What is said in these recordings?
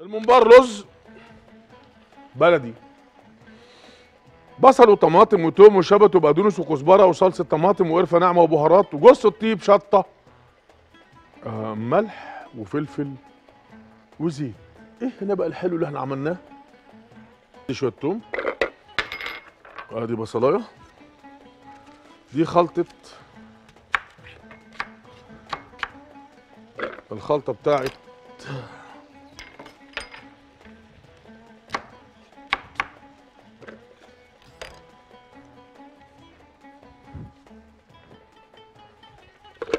الممبار رز بلدي. بصل وطماطم وتوم وشبت وبقدونس وكزبرة وصلصة طماطم وقرفة ناعمة وبهارات وجوز الطيب شطة آه ملح وفلفل وزيت. إيه هنا بقى الحلو اللي إحنا عملناه؟ دي شوية توم. ادي بصلاية. دي خلطة الخلطة بتاعت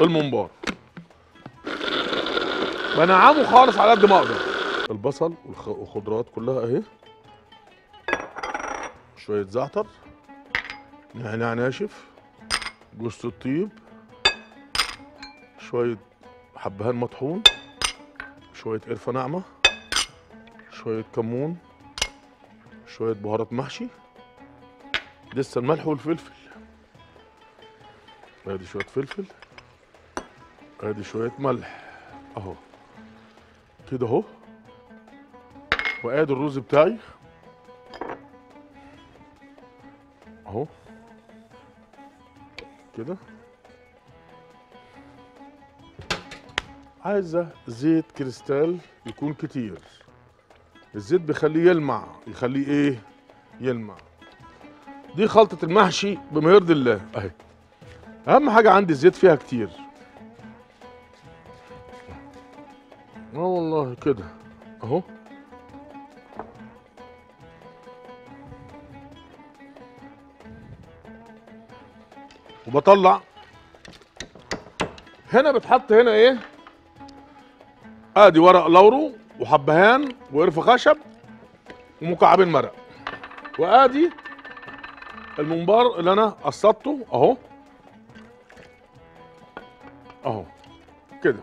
الممبار. بنعمه خالص على قد ما أقدر. البصل والخ- والخضروات كلها أهي. شوية زعتر. نعناع ناشف. جوز الطيب. شوية حبهان مطحون. شوية قرفة ناعمة. شوية كمون. شوية بهارات محشي. لسه الملح والفلفل. ادي شوية فلفل. ادي شوية ملح. اهو. كده اهو. وادي الرز بتاعي. اهو. كده. عايزة زيت كريستال يكون كتير. الزيت بيخليه يلمع. يخليه إيه؟ يلمع. دي خلطة المحشي بما يرضي الله. اهي. أهم حاجة عندي الزيت فيها كتير. آه والله كده. اهو. وبطلع. هنا بتحط هنا إيه؟ ادي ورق لورو وحبهان وقرفة خشب ومكعبين مرق. وادي الممبار اللي أنا قصدته اهو. اهو. كده.